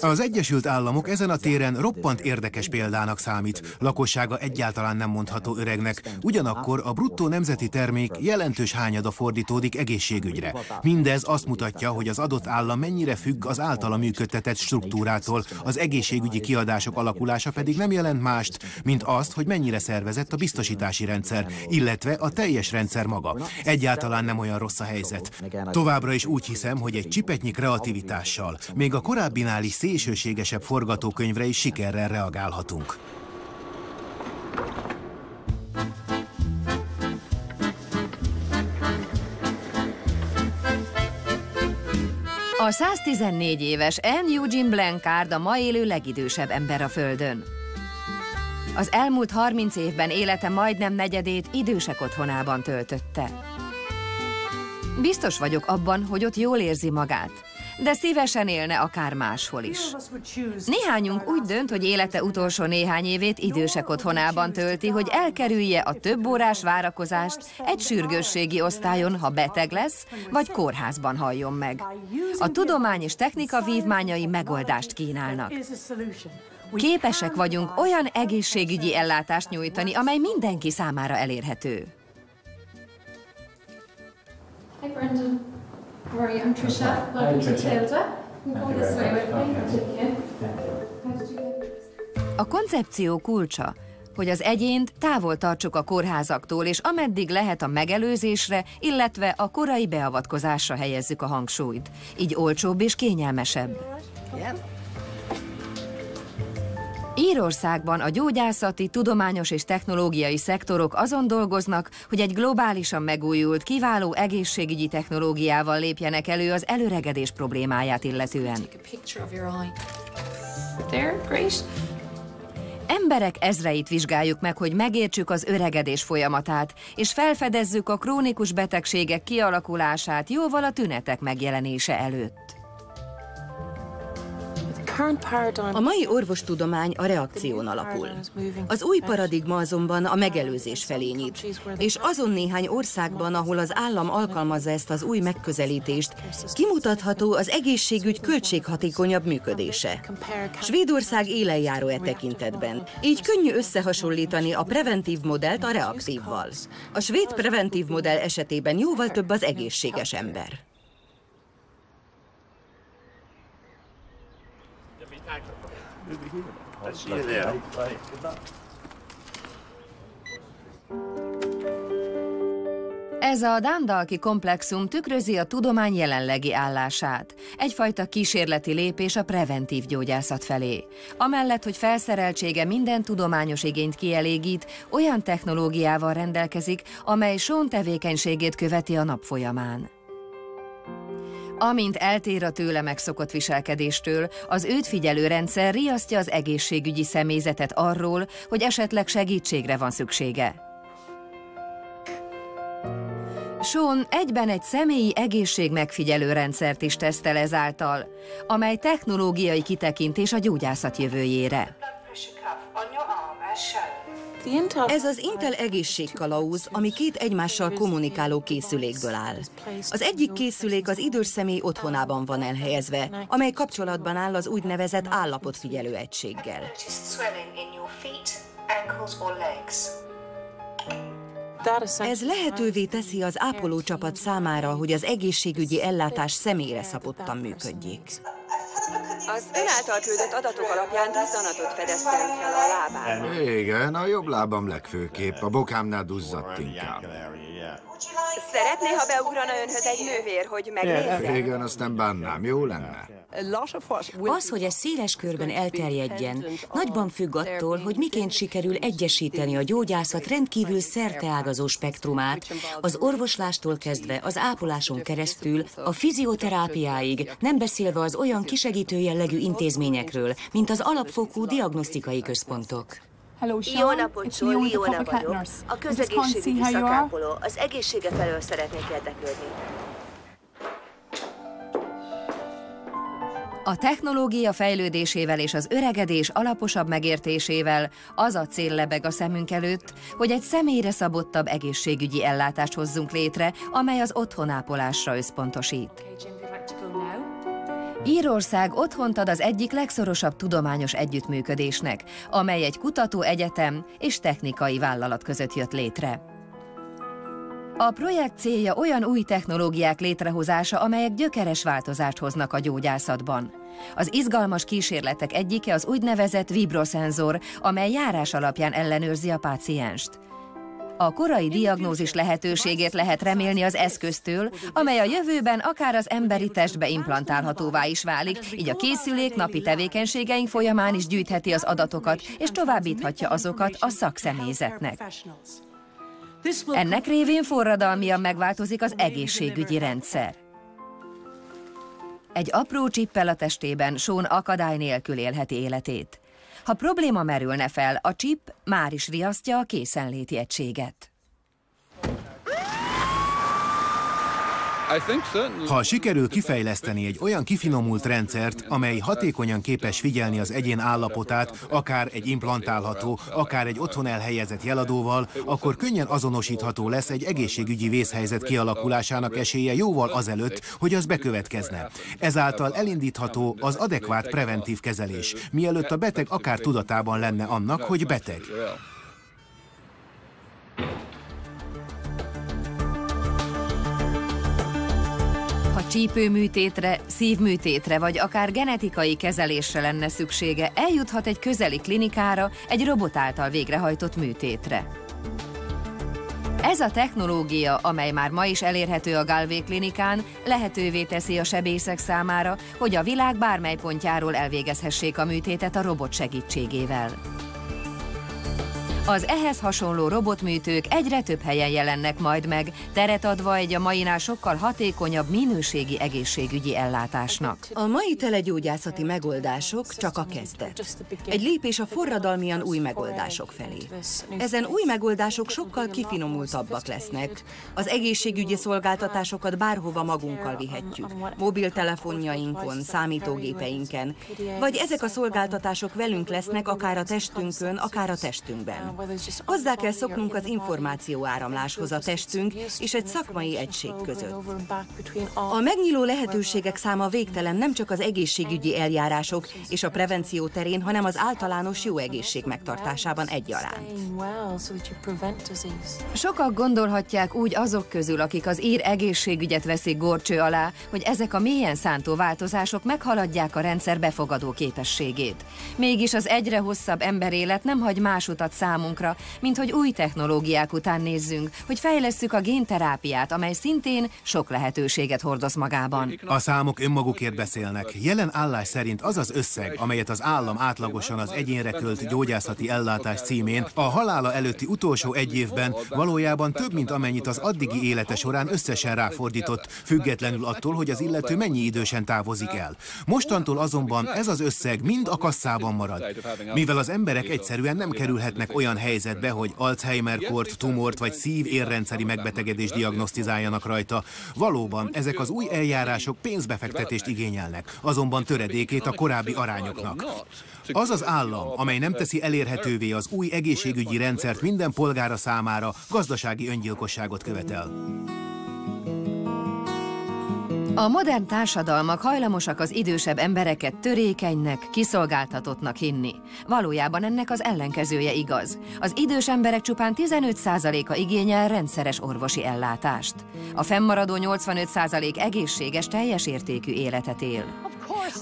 Az Egyesült Államok ezen a téren roppant érdekes példának számít. Lakossága egyáltalán nem mondható öregnek, ugyanakkor a bruttó nemzeti termék jelentős hányada fordítódik egészségügyre. Mindez azt mutatja, hogy az adott állam mennyire függ az általa működtetett struktúrától, az egészségügyi kiadások alakulása pedig nem jelent mást, mint azt, hogy mennyire szervezett a biztosítási rendszer, illetve a teljes rendszer maga. Egyáltalán nem olyan rossz a helyzet. Továbbra is úgy hiszem, hogy egy csipetnyi kreativitással, még a korábbinál annál is szélsőségesebb forgatókönyvre is sikerrel reagálhatunk. A 114 éves Anne Eugene Blancard a ma élő legidősebb ember a Földön. Az elmúlt 30 évben élete majdnem negyedét idősek otthonában töltötte. Biztos vagyok abban, hogy ott jól érzi magát de szívesen élne akár máshol is. Néhányunk úgy dönt, hogy élete utolsó néhány évét idősek otthonában tölti, hogy elkerülje a több órás várakozást egy sürgősségi osztályon, ha beteg lesz, vagy kórházban halljon meg. A tudomány és technika vívmányai megoldást kínálnak. Képesek vagyunk olyan egészségügyi ellátást nyújtani, amely mindenki számára elérhető. Hey, Brendan. Rory, I'm Trisha. Welcome to Tilda. Come this way with me. A koncepció kulcsa, hogy az egyént távol tartsuk a kórházaktól, és ameddig lehet a megelőzésre, illetve a korai beavatkozásra helyezzük a hangsúlyt. Így olcsóbb és kényelmesebb. Írországban a gyógyászati, tudományos és technológiai szektorok azon dolgoznak, hogy egy globálisan megújult, kiváló egészségügyi technológiával lépjenek elő az előregedés problémáját illetően. Emberek ezreit vizsgáljuk meg, hogy megértsük az öregedés folyamatát, és felfedezzük a krónikus betegségek kialakulását jóval a tünetek megjelenése előtt. A mai orvostudomány a reakción alapul. Az új paradigma azonban a megelőzés felé nyit, és azon néhány országban, ahol az állam alkalmazza ezt az új megközelítést, kimutatható az egészségügy költséghatékonyabb működése. Svédország élenjáró e tekintetben, így könnyű összehasonlítani a preventív modellt a reaktívval. A svéd preventív modell esetében jóval több az egészséges ember. Ez a Dándalki komplexum tükrözi a tudomány jelenlegi állását. Egyfajta kísérleti lépés a preventív gyógyászat felé. Amellett, hogy felszereltsége minden tudományos igényt kielégít, olyan technológiával rendelkezik, amely Sean tevékenységét követi a nap folyamán. Amint eltér a tőle megszokott viselkedéstől, az őt figyelő rendszer riasztja az egészségügyi személyzetet arról, hogy esetleg segítségre van szüksége. Sean egyben egy személyi egészségmegfigyelő rendszert is tesztel ezáltal, amely technológiai kitekintés a gyógyászat jövőjére. Ez az Intel egészségkalauz, ami két egymással kommunikáló készülékből áll. Az egyik készülék az idős személy otthonában van elhelyezve, amely kapcsolatban áll az úgynevezett állapotfigyelő egységgel. Ez lehetővé teszi az ápolócsapat számára, hogy az egészségügyi ellátás személyre szabottan működjék. Az ön által küldött adatok alapján duzzanatot fedeztem fel a lábán. Igen, a jobb lábam legfőképp, a bokámnál duzzadt inkább. Szeretné, ha beugrana önhöz egy nővér, hogy megnézze? Igen, azt nem bánnám, jó lenne. Az, hogy ez széles körben elterjedjen, nagyban függ attól, hogy miként sikerül egyesíteni a gyógyászat rendkívül szerteágazó spektrumát, az orvoslástól kezdve az ápoláson keresztül, a fizioterápiáig, nem beszélve az olyan kisegítő jellegű intézményekről, mint az alapfokú diagnosztikai központok. Hello, Sean. Jó napot, Sean, Iona vagyok. A közegészségügyi szakápoló. Az egészsége felől szeretnék érdeklődni. A technológia fejlődésével és az öregedés alaposabb megértésével az a cél lebeg a szemünk előtt, hogy egy személyre szabottabb egészségügyi ellátást hozzunk létre, amely az otthonápolásra összpontosít. Írország otthont ad az egyik legszorosabb tudományos együttműködésnek, amely egy kutató egyetem és technikai vállalat között jött létre. A projekt célja olyan új technológiák létrehozása, amelyek gyökeres változást hoznak a gyógyászatban. Az izgalmas kísérletek egyike az úgynevezett vibroszenzor, amely járás alapján ellenőrzi a pácienst. A korai diagnózis lehetőségét lehet remélni az eszköztől, amely a jövőben akár az emberi testbe implantálhatóvá is válik, így a készülék napi tevékenységeink folyamán is gyűjtheti az adatokat, és továbbíthatja azokat a szakszemélyzetnek. Ennek révén forradalmian megváltozik az egészségügyi rendszer. Egy apró csippel a testében Sean akadály nélkül élheti életét. Ha probléma merülne fel, a chip már is riasztja a készenléti egységet. Ha sikerül kifejleszteni egy olyan kifinomult rendszert, amely hatékonyan képes figyelni az egyén állapotát, akár egy implantálható, akár egy otthon elhelyezett jeladóval, akkor könnyen azonosítható lesz egy egészségügyi vészhelyzet kialakulásának esélye jóval azelőtt, hogy az bekövetkezne. Ezáltal elindítható az adekvát preventív kezelés, mielőtt a beteg akár tudatában lenne annak, hogy beteg. Csípőműtétre, szívműtétre vagy akár genetikai kezelésre lenne szüksége, eljuthat egy közeli klinikára egy robot által végrehajtott műtétre. Ez a technológia, amely már ma is elérhető a Galway klinikán, lehetővé teszi a sebészek számára, hogy a világ bármely pontjáról elvégezhessék a műtétet a robot segítségével. Az ehhez hasonló robotműtők egyre több helyen jelennek majd meg, teret adva egy a mainál sokkal hatékonyabb minőségi egészségügyi ellátásnak. A mai telegyógyászati megoldások csak a kezdet. Egy lépés a forradalmian új megoldások felé. Ezen új megoldások sokkal kifinomultabbak lesznek. Az egészségügyi szolgáltatásokat bárhova magunkkal vihetjük. Mobiltelefonjainkon, számítógépeinken. Vagy ezek a szolgáltatások velünk lesznek akár a testünkön, akár a testünkben. Hozzá kell szoknunk az információ áramláshoz a testünk és egy szakmai egység között. A megnyíló lehetőségek száma végtelen nem csak az egészségügyi eljárások és a prevenció terén, hanem az általános jó egészség megtartásában egyaránt. Sokak gondolhatják úgy azok közül, akik az ír egészségügyet veszik gorcső alá, hogy ezek a mélyen szántó változások meghaladják a rendszer befogadó képességét. Mégis az egyre hosszabb emberélet nem hagy más utat számunkra, mint hogy új technológiák után nézzünk, hogy fejlesszük a génterápiát, amely szintén sok lehetőséget hordoz magában. A számok önmagukért beszélnek. Jelen állás szerint az az összeg, amelyet az állam átlagosan az egyénre költ gyógyászati ellátás címén a halála előtti utolsó egy évben valójában több, mint amennyit az addigi élete során összesen ráfordított, függetlenül attól, hogy az illető mennyi idősen távozik el. Mostantól azonban ez az összeg mind a kasszában marad, mivel az emberek egyszerűen nem kerülhetnek olyan helyzetbe, hogy Alzheimer-kort, tumort vagy szív-érrendszeri megbetegedést diagnosztizáljanak rajta. Valóban ezek az új eljárások pénzbefektetést igényelnek, azonban töredékét a korábbi arányoknak. Az az állam, amely nem teszi elérhetővé az új egészségügyi rendszert minden polgára számára, gazdasági öngyilkosságot követel. A modern társadalmak hajlamosak az idősebb embereket törékenynek, kiszolgáltatottnak hinni. Valójában ennek az ellenkezője igaz. Az idős emberek csupán 15%-a igényel rendszeres orvosi ellátást. A fennmaradó 85% egészséges, teljes értékű életet él.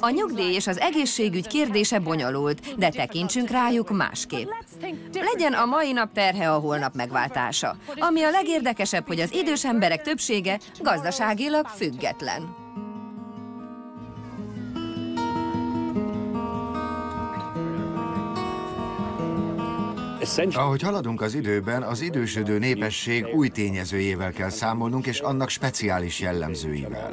A nyugdíj és az egészségügy kérdése bonyolult, de tekintsünk rájuk másképp. Legyen a mai nap terhe a holnap megváltása. Ami a legérdekesebb, hogy az idős emberek többsége gazdaságilag független. Ahogy haladunk az időben, az idősödő népesség új tényezőjével kell számolnunk, és annak speciális jellemzőivel.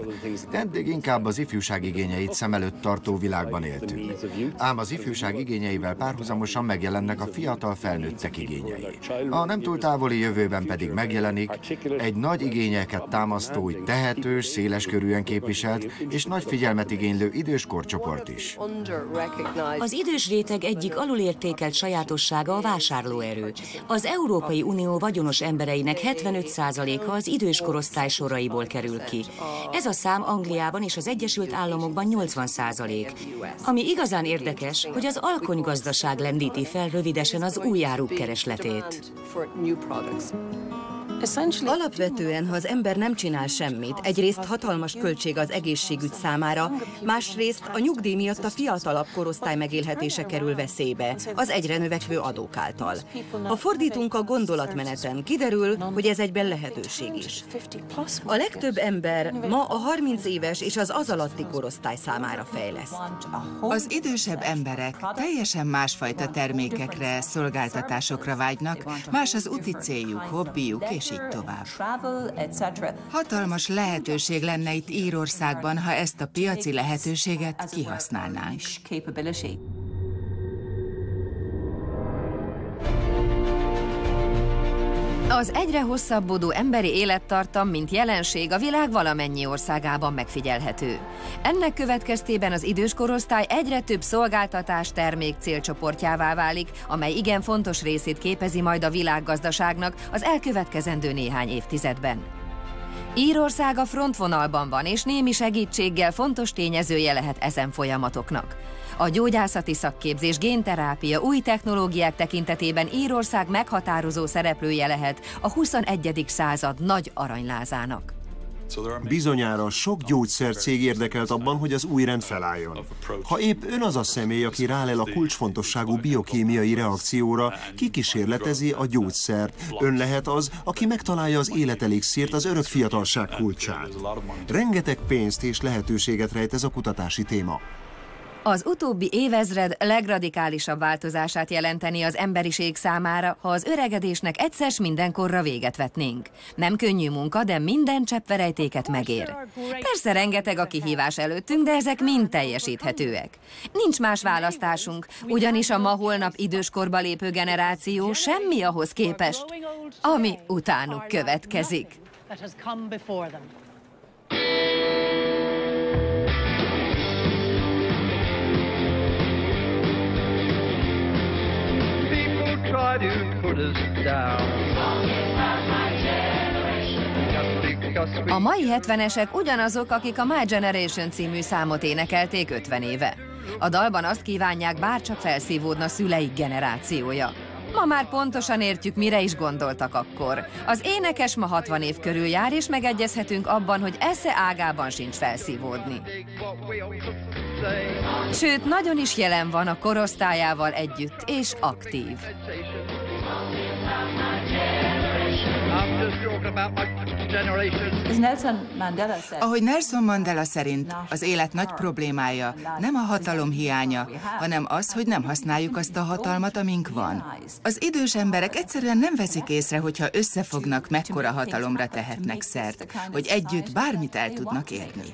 Eddig inkább az ifjúság igényeit szem előtt tartó világban éltünk. Ám az ifjúság igényeivel párhuzamosan megjelennek a fiatal felnőttek igényei. A nem túl távoli jövőben pedig megjelenik egy nagy igényeket támasztó, tehetős, széleskörűen képviselt és nagy figyelmet igénylő idős korcsoport is. Az idős réteg egyik alulértékelt sajátossága a vásárlás vásárlóerő. Az Európai Unió vagyonos embereinek 75%-a az idős korosztály soraiból kerül ki. Ez a szám Angliában és az Egyesült Államokban 80%. Ami igazán érdekes, hogy az alkonygazdaság lendíti fel rövidesen az új áruk keresletét. Alapvetően, ha az ember nem csinál semmit, egyrészt hatalmas költség az egészségügy számára, másrészt a nyugdíj miatt a fiatalabb korosztály megélhetése kerül veszélybe, az egyre növekvő adók által. Ha fordítunk a gondolatmeneten, kiderül, hogy ez egyben lehetőség is. A legtöbb ember ma a 30 éves és az az alatti korosztály számára fejleszt. Az idősebb emberek teljesen másfajta termékekre, szolgáltatásokra vágynak, más az úti céljuk, hobbiuk és így tovább. Hatalmas lehetőség lenne itt Írországban, ha ezt a piaci lehetőséget kihasználnánk. Az egyre hosszabbodó emberi élettartam, mint jelenség a világ valamennyi országában megfigyelhető. Ennek következtében az idős korosztály egyre több szolgáltatás termék célcsoportjává válik, amely igen fontos részét képezi majd a világgazdaságnak az elkövetkezendő néhány évtizedben. Írország a frontvonalban van, és némi segítséggel fontos tényezője lehet ezen folyamatoknak. A gyógyászati szakképzés, génterápia, új technológiák tekintetében Írország meghatározó szereplője lehet a 21. század nagy aranylázának. Bizonyára sok gyógyszercég érdekelt abban, hogy az új rend felálljon. Ha épp ön az a személy, aki rálel a kulcsfontosságú biokémiai reakcióra, kikísérletezi a gyógyszert. Ön lehet az, aki megtalálja az életelixírt, az örök fiatalság kulcsát. Rengeteg pénzt és lehetőséget rejt ez a kutatási téma. Az utóbbi évezred legradikálisabb változását jelenteni az emberiség számára, ha az öregedésnek egyszer mindenkorra véget vetnénk. Nem könnyű munka, de minden cseppverejtéket megér. Persze rengeteg a kihívás előttünk, de ezek mind teljesíthetőek. Nincs más választásunk, ugyanis a ma-holnap időskorba lépő generáció semmi ahhoz képest, ami utánuk következik. Try to put us down. A mai 70-esek ugyanazok, akik a My Generation című számot énekelték 50 éve. A dalban azt kívánják, bárcsak felszívódna szüleik generációja. Ma már pontosan értjük, mire is gondoltak akkor. Az énekes ma 60 év körül jár, és megegyezhetünk abban, hogy esze ágában sincs felszívódni. Sőt, nagyon is jelen van a korosztályával együtt, és aktív. Ahogy Nelson Mandela szerint, az élet nagy problémája nem a hatalom hiánya, hanem az, hogy nem használjuk azt a hatalmat, amink van. Az idős emberek egyszerűen nem veszik észre, hogyha összefognak, mekkora hatalomra tehetnek szert, hogy együtt bármit el tudnak érni.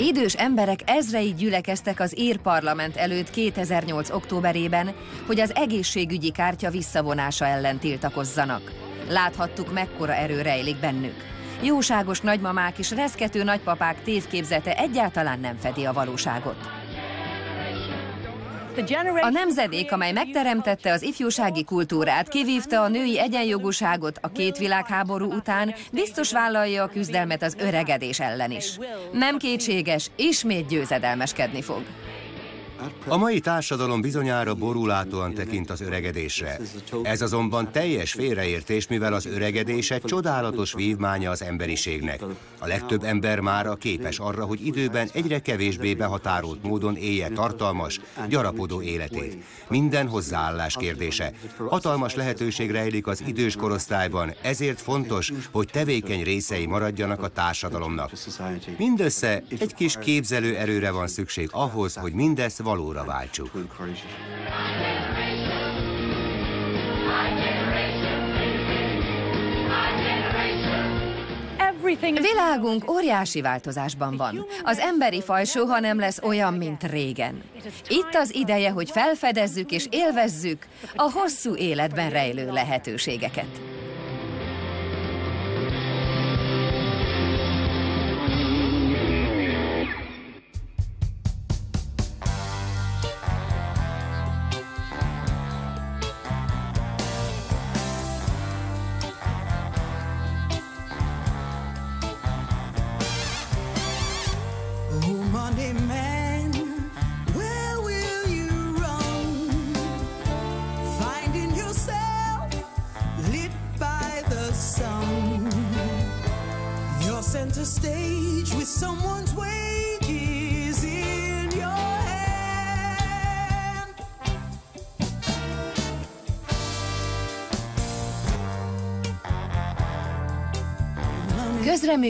Idős emberek ezrei gyülekeztek az ír parlament előtt 2008. októberében, hogy az egészségügyi kártya visszavonása ellen tiltakozzanak. Láthattuk, mekkora erő rejlik bennük. Jóságos nagymamák és reszkető nagypapák tévképzete egyáltalán nem fedi a valóságot. A nemzedék, amely megteremtette az ifjúsági kultúrát, kivívta a női egyenjogúságot a két világháború után, biztos vállalja a küzdelmet az öregedés ellen is. Nem kétséges, ismét győzedelmeskedni fog. A mai társadalom bizonyára borulátóan tekint az öregedésre. Ez azonban teljes félreértés, mivel az öregedés egy csodálatos vívmánya az emberiségnek. A legtöbb ember már a képes arra, hogy időben egyre kevésbé behatárolt módon élje tartalmas, gyarapodó életét. Minden hozzáállás kérdése. Hatalmas lehetőség rejlik az idős korosztályban, ezért fontos, hogy tevékeny részei maradjanak a társadalomnak. Mindössze egy kis képzelő erőre van szükség ahhoz, hogy mindezt valóra váltsuk. Világunk óriási változásban van. Az emberi faj soha nem lesz olyan, mint régen. Itt az ideje, hogy felfedezzük és élvezzük a hosszú életben rejlő lehetőségeket.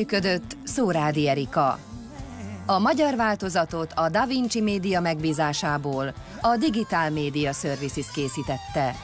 Közreműködött Szórádi Erika. A magyar változatot a Da Vinci Média megbízásából a Digital Media Services készítette.